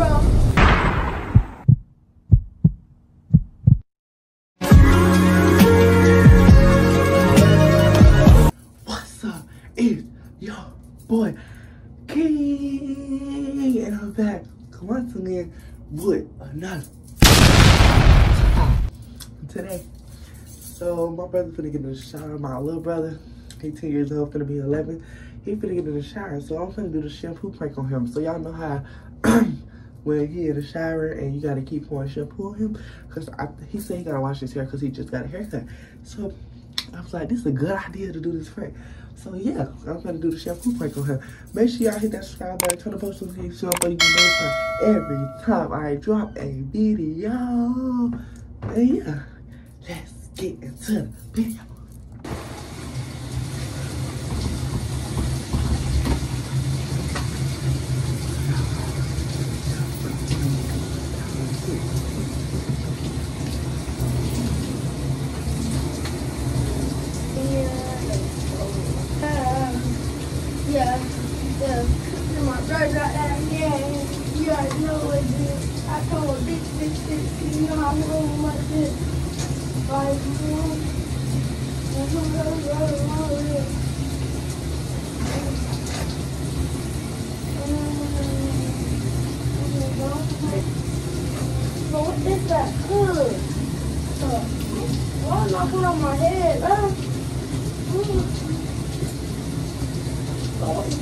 What's up? It's your boy King, and I'm back once again with another today. So my brother finna get in the shower. My little brother, he 10 years old, gonna be 11. He finna get in the shower, so I'm finna do the shampoo prank on him. So y'all know how when he in the shower and you gotta keep pouring shampoo on him, cause he said he gotta wash his hair cause he just got a haircut. So I was like, this is a good idea to do this prank. So yeah, I'm gonna do the shampoo prank on him. Make sure y'all hit that subscribe button, turn the post notification so you every time I drop a video. And yeah, let's get into the video. Yeah. My brother that, yeah. You already know what it is. I told him, bitch, bitch, bitch. You know how I'm rolling like this. Like, I'm rolling, rolling, rolling. But what is that? Uh, why am I on my head? Uh, mm. Oh, it's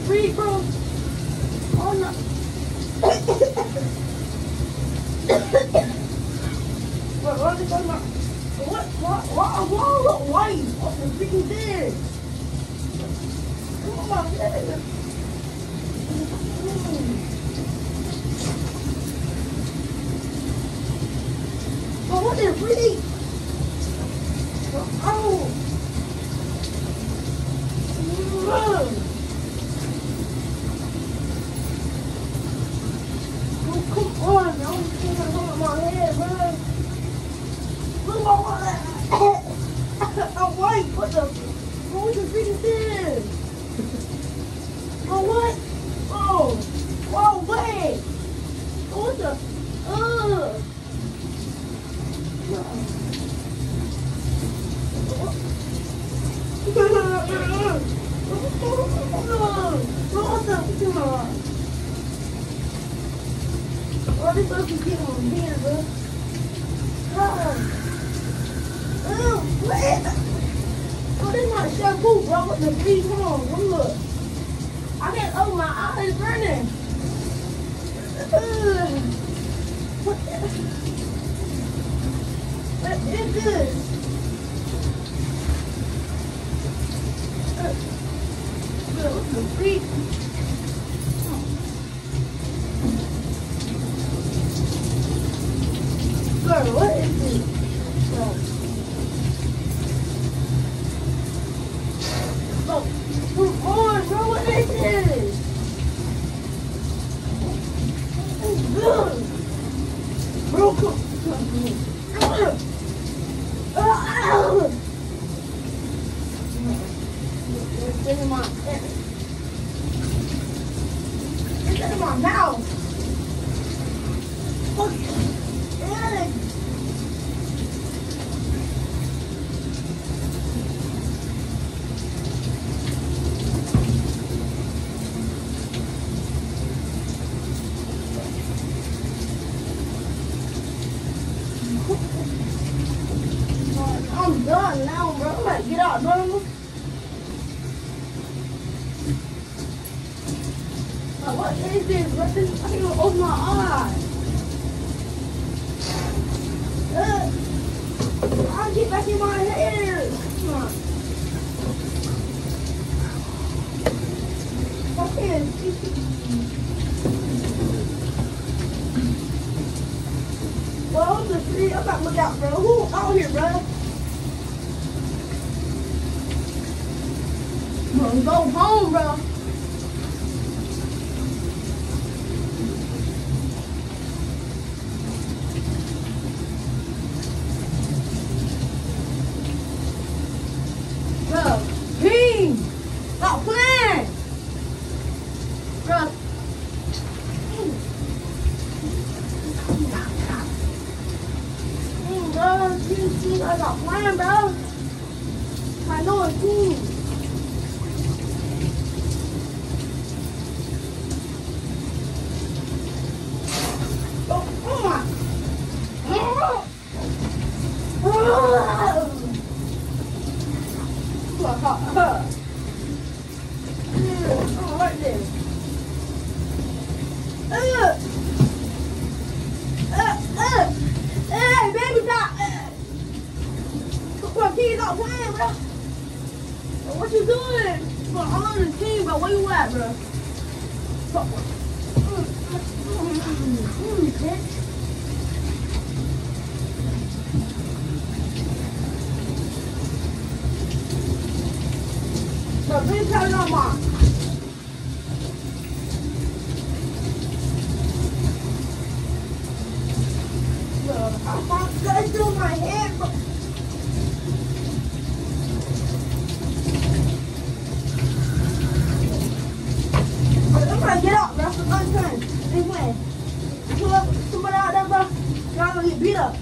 free, bro. Oh, no. What, what is that? What, what, what, why I look white? Oh, I'm freaking dead. Come on, my head. Mm. But what is free? Oh. Mm. Oh, come on, I don't think I'm on my head, man. Look at my I'm white. What the? What the freaking thing? Oh, what? Oh, whoa, wait. What the? Ugh. What the? What is up with you on here, bro? Oh, oh, what? Oh, this my shampoo, bro. The on, look. I can't my eyes burning. What? What this? Uh, the? Girl, what is this? Bro. Bro, come on, bro, what is this? Ugh. Bro, come come- Ah! In my It's in my mouth. Fuck. Ugh. I'm done now, bro. I'm about to get out. Like, what is I my eyes. Ugh. I'll get back in my hair. The three, I'm about to look out, bro. Who out here, bro? Go home. Bro, Ping! Stop playing! Bro. You guys are playing, bro. I know it's cool. Oh, oh my. Oh. Oh. Look, uh, uh. Mm, oh, right there. Uh. Uh, uh. Hey, baby, stop. Uh. Bro, kids not playing, bro. Bro, What you doing? Bro, I'm on the team, bro. Where you at, bro? Bro, mm, bitch. Bro, please tell no mom. Bro, I'm not going through my head, bro. Bro, Somebody get up, bro. Some untrained. They win. Pull up somebody out there, bro. Y'all gonna get beat up.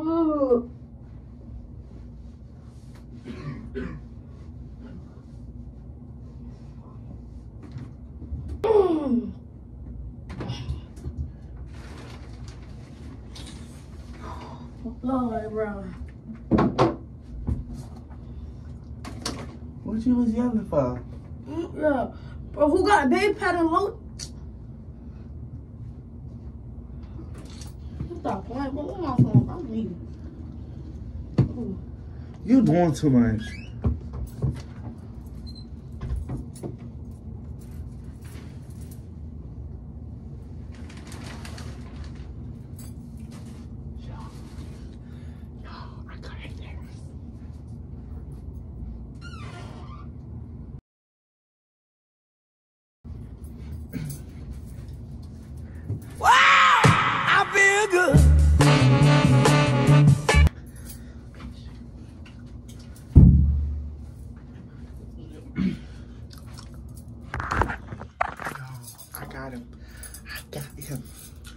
Oh. Mm. Lord, bro. What you was yelling for? Yeah. Bro, who got a baby and load? Stop playing, my? I'm leaving. You doing too much. Got him. I got him.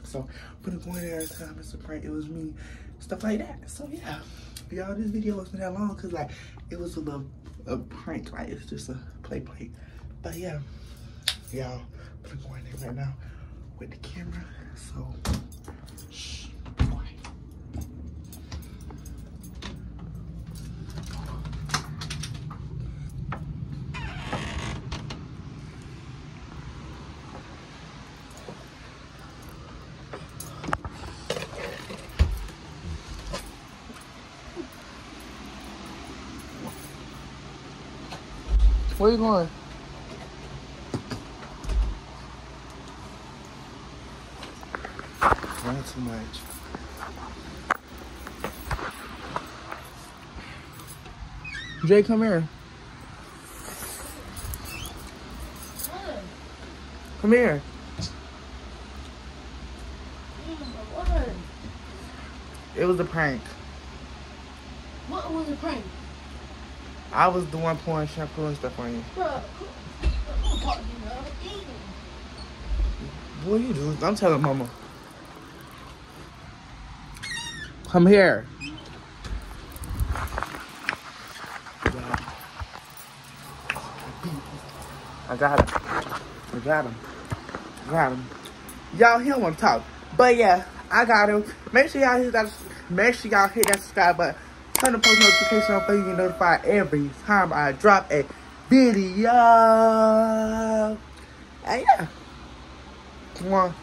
So, put a go time it's a prank. It was me. Stuff like that. So, yeah. Y'all, this video wasn't that long because, like, it was a little a prank. Like, it's just a play play. But, yeah. Y'all, put a go in there right now with the camera. So, shh. Where you going? Not too much. Jay, come here. Come here. It was a prank. What was a prank? I was the one pouring shampoo and stuff on you. Who taught you? What doing? I'm telling mama. Come here. I got him. I got him. I Got him. Y'all, he don't want to talk. But yeah, I got him. Make sure y'all hit that. Make sure y'all hit that subscribe button. Turn the post notification on so you get notified every time I drop a video. And yeah. Come on.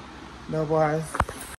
No boys.